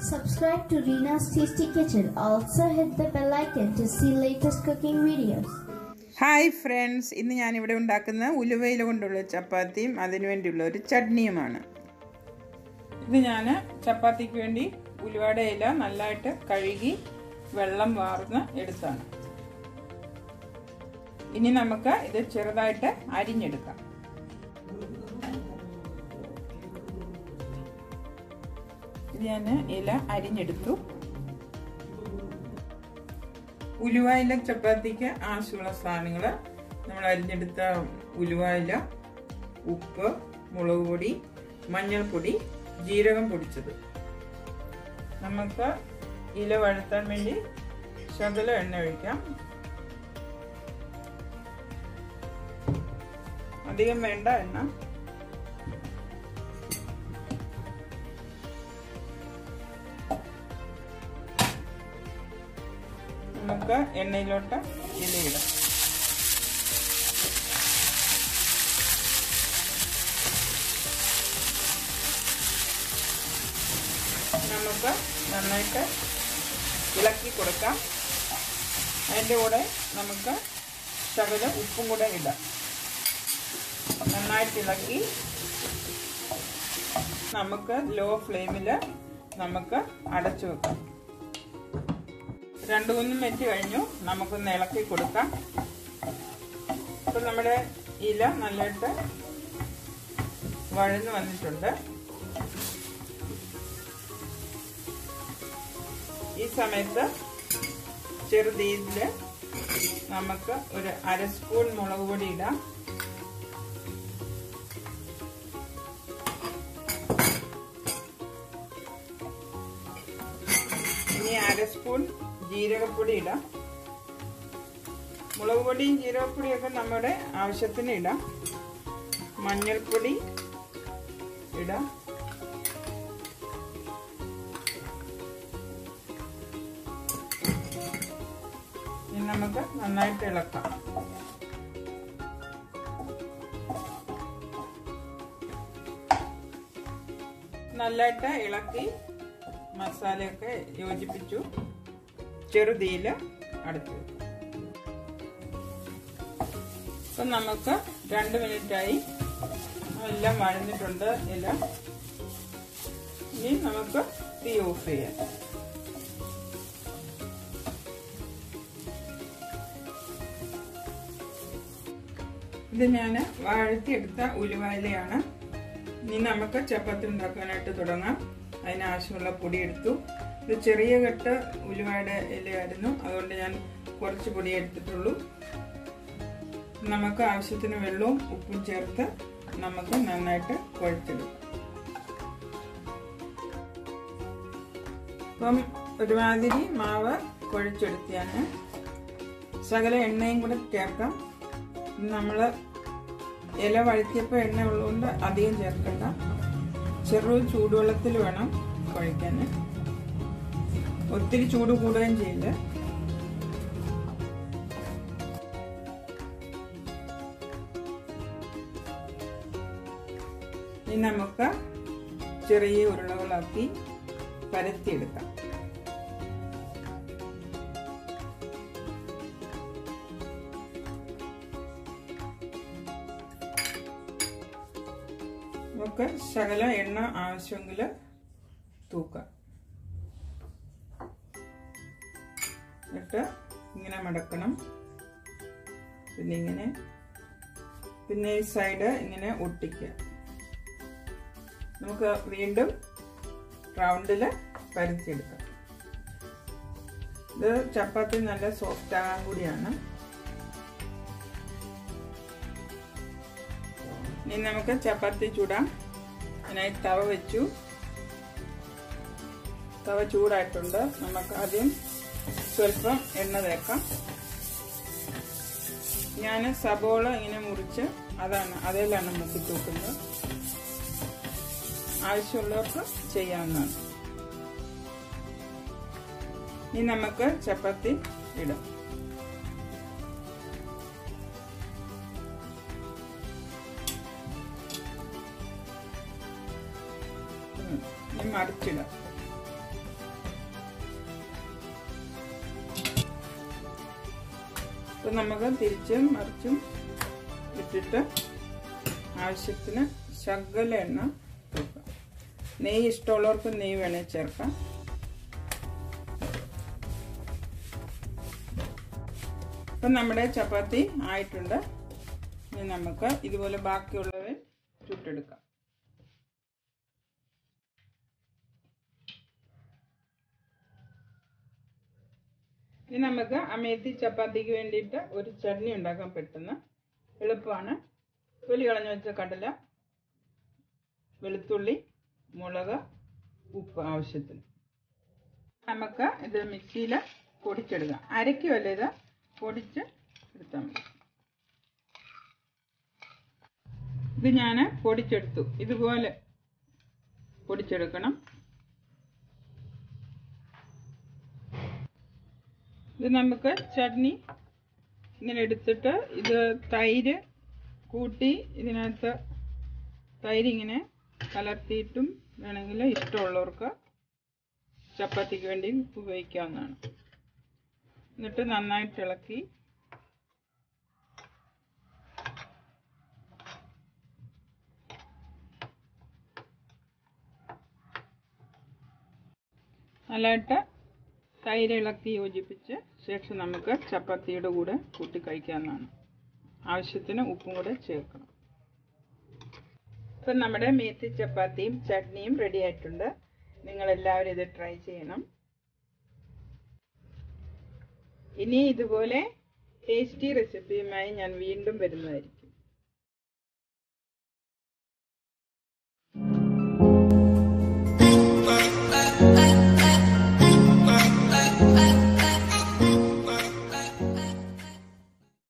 Subscribe to Rina's Tasty Kitchen. Also hit the bell icon to see latest cooking videos. Hi friends ഇന്ന് ഞാനിവിടെ ഉണ്ടാക്കുന്ന ഉലുവയില കൊണ്ടുള്ള ചപ്പാത്തിയും അതിനു വേണ്ടിയുള്ള ഒരു ചട്നിയുമാണ് ഇത് ഞാൻ ചപ്പാത്തിക്ക് വേണ്ടി ഉലുവയുടെ ഇല നല്ലതായിട്ട് കഴുകി വെള്ളം വാർന്ന് എടുത്താണ് ഇനി നമുക്ക് ഇത് ചെറുതായിട്ട് അരിഞ്ഞെടുക്കാം ഞാൻ ഇല അരിഞ്ഞെടുത്തു. ഉലുവായില ചപ്പാത്തിക്ക് ആവശ്യമുള്ള സാധനങ്ങൾ നമ്മൾ അരിഞ്ഞെടുത്ത ഉലുവായില ഉപ്പ് മുളക് പൊടി മഞ്ഞൾപ്പൊടി ജീരകം പൊടിച്ചത്. നമുക്ക് ഇല വഴുത്താൻ വേണ്ടി ശകല എണ്ണ ഒഴിക്കാം. അധികം വേണ്ട എണ്ണ. നമുക്ക് എണ്ണയിലോട്ട് ഇലയിടാം നമുക്ക് നന്നായിട്ട് ഇളക്കി കൊടുക്കാം. അതിന്റെ കൂടെ നമുക്ക് ശകലം ഉപ്പും കൂടെ ഇടാം. നന്നായിട്ട് ഇളക്കി നമുക്ക് ലോ ഫ്ലെയിമിൽ നമുക്ക് അടച്ചു വെക്കാം. രണ്ടു മൂന്ന് മിനിറ്റ് കഴിഞ്ഞു. നമുക്കൊന്ന് ഇളക്കി കൊടുക്കാം. ഇപ്പം നമ്മുടെ ഇല നല്ലതായിട്ട് വഴന്ന് വന്നിട്ടുണ്ട്. ഈ സമയത്ത് ചെറുതീതിൽ നമുക്ക് ഒരു അര സ്പൂൺ മുളക് പൊടി ഇടാം. ഇനി അര സ്പൂൺ ജീരകപ്പൊടി ഇടാം മുളക് പൊടിയും ജീരകപ്പൊടിയൊക്കെ നമ്മുടെ ആവശ്യത്തിന് ഇടാം. മഞ്ഞൾപ്പൊടി ഇടാം. നമുക്ക് നന്നായിട്ട് ഇളക്കാം. നല്ലതായിട്ട് ഇളക്കി മസാലയൊക്കെ യോജിപ്പിച്ചു. ചെറുതീയിൽ അടച്ചു ഇപ്പം നമുക്ക് രണ്ട് മിനിറ്റായി. എല്ലാം വഴഞ്ഞിട്ടുണ്ട് ഇല. ഇനി നമുക്ക് തീ ഓഫ് ചെയ്യാം. ഇത് ഞാൻ വാഴത്തിയെടുത്ത ഉലുവായിലയാണ്. ഇനി നമുക്ക് ചപ്പാത്തി ഉണ്ടാക്കാനായിട്ട് തുടങ്ങാം. അതിനാവശ്യമുള്ള പൊടി എടുത്തു. ഇത് ചെറിയ കെട്ട ഉലുവയുടെ ഇലയായിരുന്നു. അതുകൊണ്ട് ഞാൻ കുറച്ച് പൊടി എടുത്തിട്ടുള്ളൂ. നമുക്ക് ആവശ്യത്തിന് വെള്ളവും ഉപ്പും ചേർത്ത് നമുക്ക് നന്നായിട്ട് കുഴച്ചെടുക്കാം. ഇപ്പം ഒരുമാതിരി മാവ് കുഴച്ചെടുത്തിയാണ് ശകല എണ്ണയും കൂടെ ചേർക്കാം. നമ്മൾ ഇല വഴറ്റിയപ്പോൾ എണ്ണ ഉള്ളതുകൊണ്ട് അധികം ചേർക്കണ്ട. ചെറു ചൂടുവെള്ളത്തിൽ വേണം കുഴയ്ക്കാൻ ഒത്തിരി ചൂട് കൂടുകയും ചെയ്യില്ല? ഇനി നമുക്ക് ചെറിയ ഉരുളകളാക്കി പരത്തിയെടുക്കാം. നമുക്ക് ശകല എണ്ണ ആവശ്യമെങ്കിൽ എന്നിട്ട് ഇങ്ങനെ മടക്കണം. പിന്നെ ഇങ്ങനെ. പിന്നെ ഈ സൈഡ് ഇങ്ങനെ ഒട്ടിക്കുക. നമുക്ക് വീണ്ടും റൗണ്ടിൽ പരത്തിയെടുക്കാം ഇത് ചപ്പാത്തി നല്ല സോഫ്റ്റ് ആകാൻ കൂടിയാണ്. ഇനി നമുക്ക് ചപ്പാത്തി ചൂടാം. അതിനായി തവ വെച്ചു. തവ ചൂടായിട്ടുണ്ട്. നമുക്ക് ആദ്യം സ്വല്പം എണ്ണ തേക്കാം. ഞാൻ സബോള ഇങ്ങനെ മുറിച്ച് അതാണ് അതിലാണ് മുക്കി തൂക്കുന്നത് ആവശ്യമുള്ളവർക്ക് ചെയ്യാവുന്നതാണ്. ഇനി നമുക്ക് ചപ്പാത്തി ഇടാം. മറിച്ചിടാം. അപ്പം നമുക്ക് തിരിച്ചും മറിച്ചും ഇട്ടിട്ട് ആവശ്യത്തിന് ശകല എണ്ണ കൊടുക്കാം നെയ്യ് ഇഷ്ടമുള്ളവർക്ക് നെയ്യ് വേണേൽ ചേർക്കാം. അപ്പം നമ്മുടെ ചപ്പാത്തി ആയിട്ടുണ്ട്. ഇനി നമുക്ക് ഇതുപോലെ ബാക്കിയുള്ളവ ചുട്ടെടുക്കാം. ഇനി നമുക്ക് അമേത്തി ചപ്പാത്തിക്ക് വേണ്ടിയിട്ട് ഒരു ചട്നി ഉണ്ടാക്കാൻ പെട്ടെന്ന് എളുപ്പമാണ്. തൊലി കളഞ്ഞു വെച്ച കടല വെളുത്തുള്ളി മുളക് ഉപ്പ് ആവശ്യത്തിന്. നമുക്ക് ഇത് മിക്സിയിൽ പൊടിച്ചെടുക്കാം. അരയ്ക്കുമല്ല ഇത്? പൊടിച്ച് എടുത്താൽ മതി. ഇത് ഞാൻ പൊടിച്ചെടുത്തു. ഇതുപോലെ പൊടിച്ചെടുക്കണം. ഇത് നമുക്ക് ചട്നി ഇങ്ങനെ എടുത്തിട്ട് ഇത് തൈര് കൂട്ടി ഇതിനകത്ത് തൈര് ഇങ്ങനെ കലർത്തിയിട്ടും വേണമെങ്കിൽ ഇഷ്ടമുള്ളവർക്ക് ചപ്പാത്തിക്ക് വേണ്ടി ഉപയോഗിക്കാവുന്നതാണ്. എന്നിട്ട് നന്നായിട്ട് ഇളക്കി. നല്ലതായിട്ട് തൈര് ഇളക്കി യോജിപ്പിച്ച് ശേഷം നമുക്ക് ചപ്പാത്തിയുടെ കൂടെ കൂട്ടി കഴിക്കാവുന്നതാണ്. ആവശ്യത്തിന് ഉപ്പും കൂടെ ചേർക്കണം. ഇപ്പം നമ്മുടെ മേത്തി ചപ്പാത്തിയും ചട്നിയും റെഡി ആയിട്ടുണ്ട്. നിങ്ങളെല്ലാവരും ഇത് ട്രൈ ചെയ്യണം. ഇനി ഇതുപോലെ ടേസ്റ്റി റെസിപ്പിയുമായി ഞാൻ വീണ്ടും വരുന്നതായിരിക്കും.